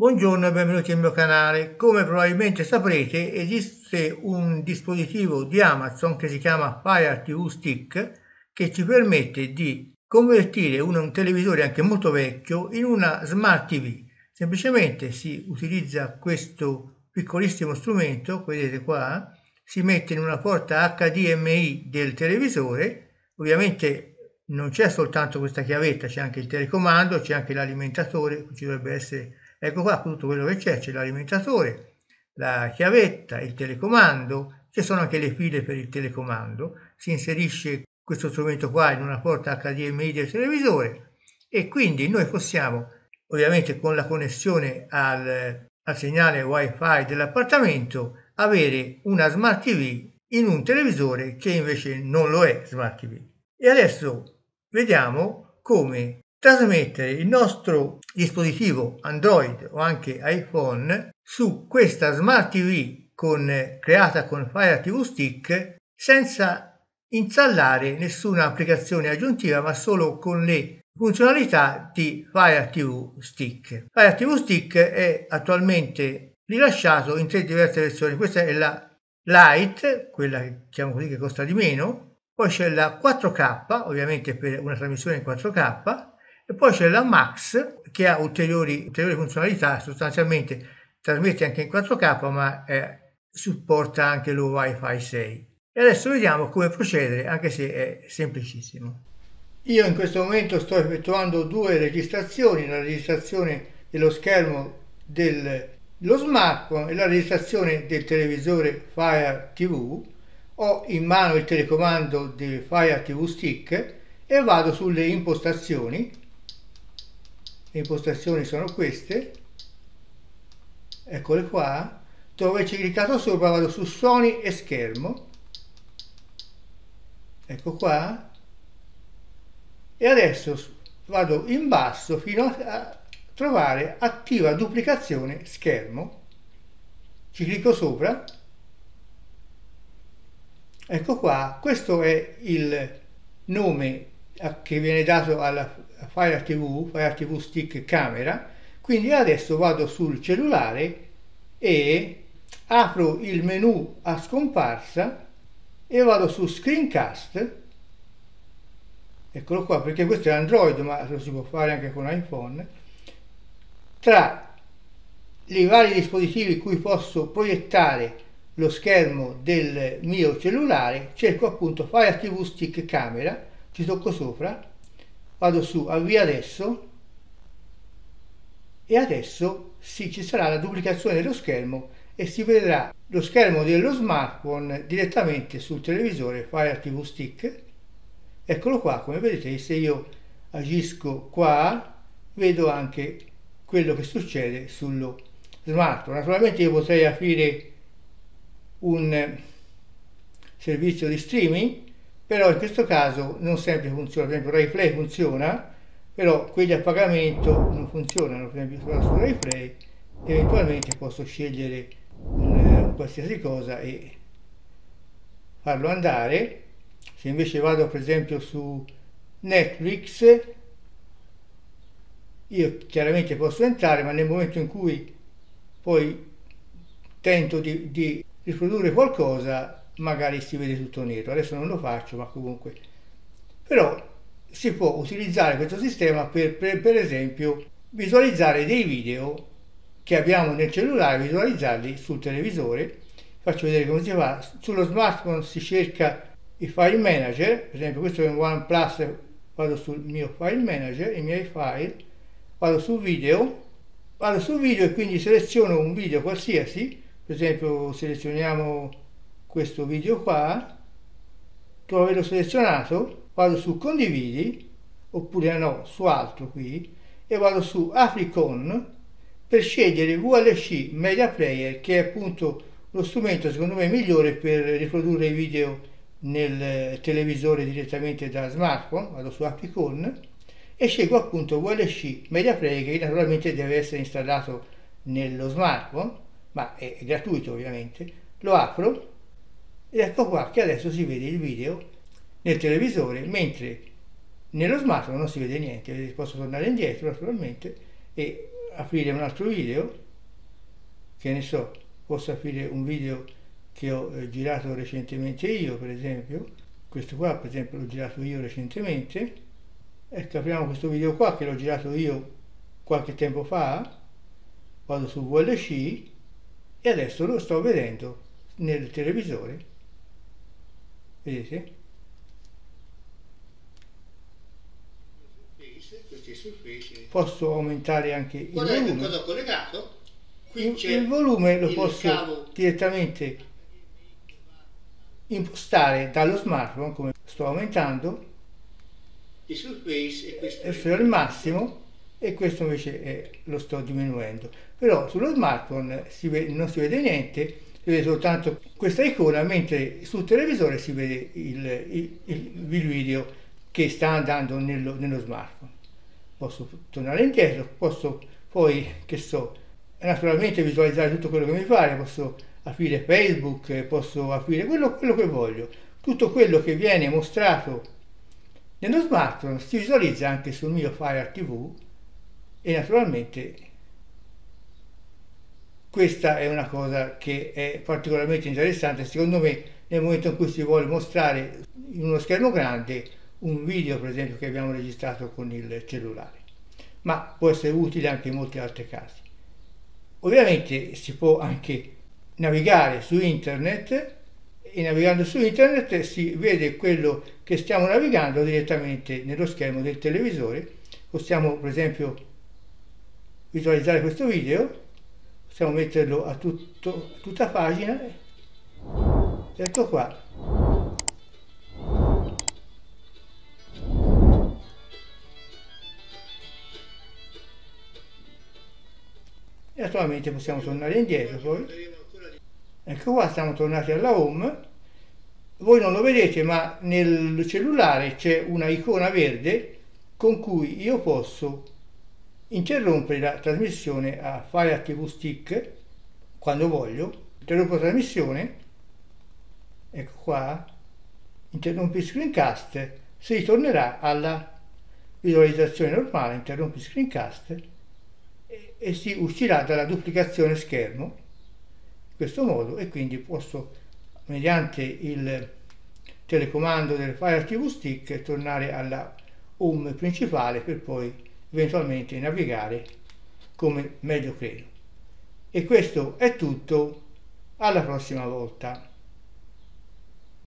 Buongiorno e benvenuti al mio canale. Come probabilmente saprete esiste un dispositivo di Amazon che si chiama Fire TV Stick che ci permette di convertire un, televisore anche molto vecchio in una Smart TV. Semplicemente si utilizza questo piccolissimo strumento, vedete qua, si mette in una porta HDMI del televisore, ovviamente non c'è soltanto questa chiavetta, c'è anche il telecomando, c'è anche l'alimentatore, ci dovrebbe essere Ecco qua tutto quello che c'è, c'è l'alimentatore, la chiavetta, il telecomando, ci sono anche le file per il telecomando, si inserisce questo strumento qua in una porta HDMI del televisore e quindi noi possiamo, ovviamente con la connessione al, al segnale wifi dell'appartamento, avere una smart TV in un televisore che invece non lo è smart TV. E adesso vediamo come trasmettere il nostro dispositivo Android o anche iPhone su questa Smart TV con, creata con Fire TV Stick senza installare nessuna applicazione aggiuntiva ma solo con le funzionalità di Fire TV Stick. Fire TV Stick è attualmente rilasciato in tre diverse versioni. Questa è la Lite, quella che diciamo così che costa di meno, poi c'è la 4K, ovviamente per una trasmissione in 4K, e poi c'è la Max che ha ulteriori, ulteriori funzionalità, sostanzialmente trasmette anche in 4K ma eh, supporta anche lo Wi-Fi 6. E adesso vediamo come procedere, anche se è semplicissimo. Io in questo momento sto effettuando due registrazioni, la registrazione dello schermo dello smartphone e la registrazione del televisore Fire TV. Ho in mano il telecomando del Fire TV Stick e vado sulle impostazioni le impostazioni sono queste. Eccole qua. Dove ci cliccato sopra vado su suoni e schermo. Ecco qua. E adesso vado in basso fino a trovare attiva duplicazione schermo. Ci clicco sopra. Ecco qua. Questo è il nome che viene dato alla Fire TV, Fire TV Stick camera, quindi adesso vado sul cellulare e apro il menu a scomparsa e vado su screencast. Eccolo qua perché questo è Android ma lo si può fare anche con iPhone. Tra i vari dispositivi cui posso proiettare lo schermo del mio cellulare cerco appunto Fire TV Stick camera ci tocco sopra vado su avvia adesso e adesso sì, ci sarà la duplicazione dello schermo e si vedrà lo schermo dello smartphone direttamente sul televisore Fire TV Stick. Eccolo qua come vedete se io agisco qua vedo anche quello che succede sullo smartphone. Naturalmente io potrei aprire un servizio di streaming però in questo caso non sempre funziona, per esempio RaiPlay funziona, però quelli a pagamento non funzionano, per esempio su RaiPlay eventualmente posso scegliere un, qualsiasi cosa e farlo andare, se invece vado per esempio su Netflix io chiaramente posso entrare ma nel momento in cui poi tento di, di riprodurre qualcosa magari si vede tutto nero. Adesso non lo faccio, ma comunque. Però si può utilizzare questo sistema per, per, per esempio visualizzare dei video che abbiamo nel cellulare, visualizzarli sul televisore. Faccio vedere come si fa. Sullo smartphone si cerca i file manager, per esempio questo è un OnePlus, vado sul mio file manager, i miei file, vado su video, vado su video e quindi seleziono un video qualsiasi, per esempio selezioniamo questo video qua, dopo averlo selezionato, vado su condividi, oppure no, su altro qui, e vado su apri con per scegliere VLC Media Player, che è appunto lo strumento secondo me migliore per riprodurre i video nel televisore direttamente da smartphone, vado su apri con e scelgo appunto VLC Media Player che naturalmente deve essere installato nello smartphone, ma è gratuito ovviamente, lo apro ed ecco qua che adesso si vede il video nel televisore, mentre nello smartphone non si vede niente, posso tornare indietro naturalmente e aprire un altro video, che ne so, posso aprire un video che ho eh, girato recentemente io, per esempio, questo qua per esempio l'ho girato io recentemente, ecco apriamo questo video qua che l'ho girato io qualche tempo fa, vado su VLC e adesso lo sto vedendo nel televisore, vedete? Posso aumentare anche il volume. Cosa ho collegato? Qui il, il volume lo posso direttamente impostare dallo smartphone come sto aumentando questo è il massimo e questo invece è, lo sto diminuendo però sullo smartphone si non si vede niente vede soltanto questa icona mentre sul televisore si vede il, il, il video che sta andando nello, nello smartphone posso tornare indietro posso poi che so naturalmente visualizzare tutto quello che mi pare posso aprire Facebook, posso aprire quello, quello che voglio. Tutto quello che viene mostrato nello smartphone si visualizza anche sul mio Fire TV e naturalmente questa è una cosa che è particolarmente interessante secondo me nel momento in cui si vuole mostrare in uno schermo grande un video per esempio che abbiamo registrato con il cellulare ma può essere utile anche in molti altri casi ovviamente si può anche navigare su internet e navigando su internet si vede quello che stiamo navigando direttamente nello schermo del televisore. Possiamo per esempio visualizzare questo video, possiamo metterlo a tutto, tutta pagina, ecco qua. E attualmente possiamo tornare indietro poi. Ecco qua siamo tornati alla home. Voi non lo vedete ma nel cellulare c'è una icona verde con cui io posso interrompere la trasmissione a Fire TV Stick quando voglio. Interrompo la trasmissione, ecco qua, interrompi screencast, si ritornerà alla visualizzazione normale, interrompi screencast e, e si uscirà dalla duplicazione schermo questo modo e quindi posso mediante il telecomando del Fire TV Stick tornare alla home principale per poi eventualmente navigare come meglio credo. E questo è tutto, alla prossima volta.